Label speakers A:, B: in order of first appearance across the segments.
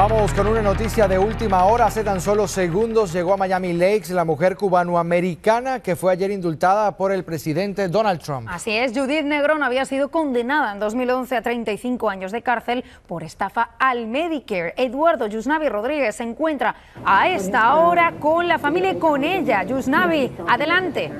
A: Vamos con una noticia de última hora. Hace tan solo segundos llegó a Miami Lakes la mujer cubanoamericana que fue ayer indultada por el presidente Donald Trump.
B: Así es, Judith Negrón había sido condenada en 2011 a 35 años de cárcel por estafa al Medicare. Eduardo Yusnavi Rodríguez se encuentra a esta hora con la familia y con ella. Yusnavi, adelante.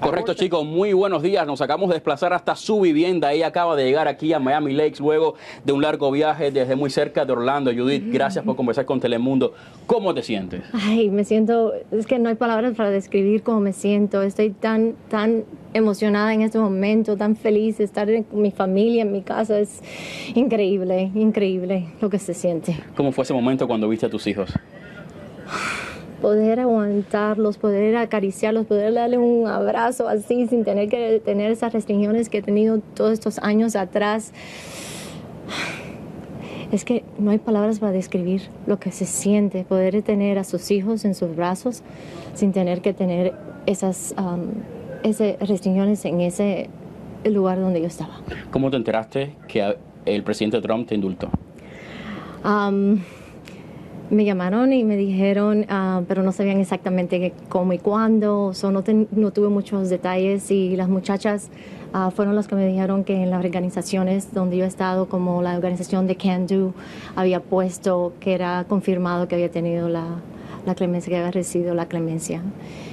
C: Correcto, chicos. Muy buenos días. Nos acabamos de desplazar hasta su vivienda. Ella acaba de llegar aquí a Miami Lakes luego de un largo viaje desde muy cerca de Orlando. Judith, gracias por conversar con Telemundo. ¿Cómo te sientes?
D: Ay, me siento, es que no hay palabras para describir cómo me siento. Estoy tan, tan emocionada en este momento, tan feliz de estar con mi familia, en mi casa. Es increíble, increíble lo que se siente.
C: ¿Cómo fue ese momento cuando viste a tus hijos?
D: Poder aguantarlos, poder acariciarlos, poder darle un abrazo así sin tener que tener esas restricciones que he tenido todos estos años atrás. Es que no hay palabras para describir lo que se siente, poder tener a sus hijos en sus brazos sin tener que tener esas, esas restricciones en ese lugar donde yo estaba.
C: ¿Cómo te enteraste que el presidente Trump te indultó?
D: Me llamaron y me dijeron, ah, pero no sabían exactamente cómo y cuándo, no, no, tuve muchos detalles y las muchachas ah, fueron las que me dijeron que en las organizaciones donde yo he estado, como la organización de Can Do, había puesto que era confirmado que había tenido la, la clemencia, que había recibido la clemencia.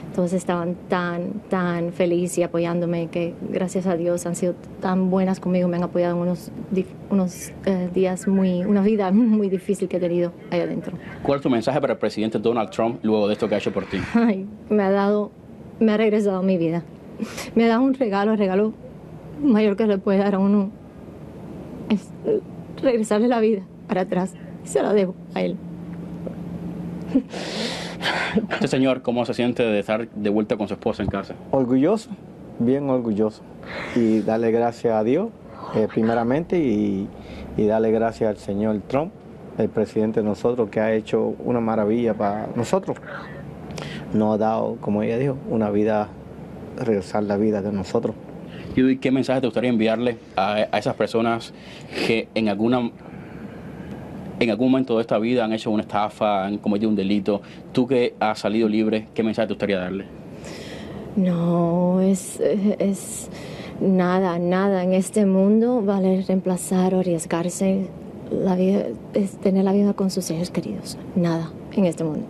D: Entonces estaban tan, tan felices y apoyándome que gracias a Dios han sido tan buenas conmigo, me han apoyado en unos, unos eh, días muy, una vida muy difícil que he tenido ahí adentro.
C: ¿Cuál es tu mensaje para el presidente Donald Trump luego de esto que ha hecho por ti?
D: Ay, me ha dado, me ha regresado mi vida. Me ha dado un regalo, el regalo mayor que le puede dar a uno es regresarle la vida para atrás. Se la debo a él.
C: Este señor, ¿cómo se siente de estar de vuelta con su esposa en casa?
E: Orgulloso, bien orgulloso. Y darle gracias a Dios, eh, primeramente, y, darle gracias al señor Trump, el presidente de nosotros, que ha hecho una maravilla para nosotros. Nos ha dado, como ella dijo, una vida, regresar la vida de nosotros.
C: ¿Y qué mensaje te gustaría enviarle a, a esas personas que en alguna en algún momento de esta vida han hecho una estafa, han cometido un delito. Tú que has salido libre, ¿qué mensaje te gustaría darle?
D: No, es, es nada, nada. En este mundo vale reemplazar o arriesgarse la vida, es tener la vida con sus seres queridos. Nada en este mundo.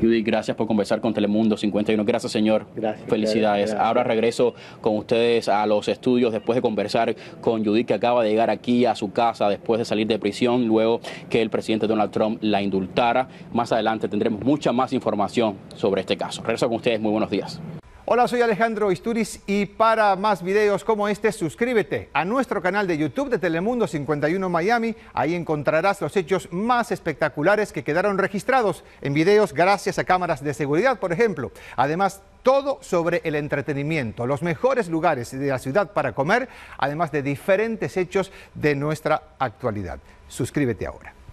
C: Judy, gracias por conversar con Telemundo 51. Gracias, señor.
E: Gracias.
C: Felicidades. Ahora regreso con ustedes a los estudios después de conversar con Judy, que acaba de llegar aquí a su casa después de salir de prisión, luego que el presidente Donald Trump la indultara. Más adelante tendremos mucha más información sobre este caso. Regreso con ustedes. Muy buenos días.
F: Hola, soy Alejandro Isturiz y para más videos como este, suscríbete a nuestro canal de YouTube de Telemundo 51 Miami. Ahí encontrarás los hechos más espectaculares que quedaron registrados en videos gracias a cámaras de seguridad, por ejemplo. Además, todo sobre el entretenimiento, los mejores lugares de la ciudad para comer, además de diferentes hechos de nuestra actualidad. Suscríbete ahora.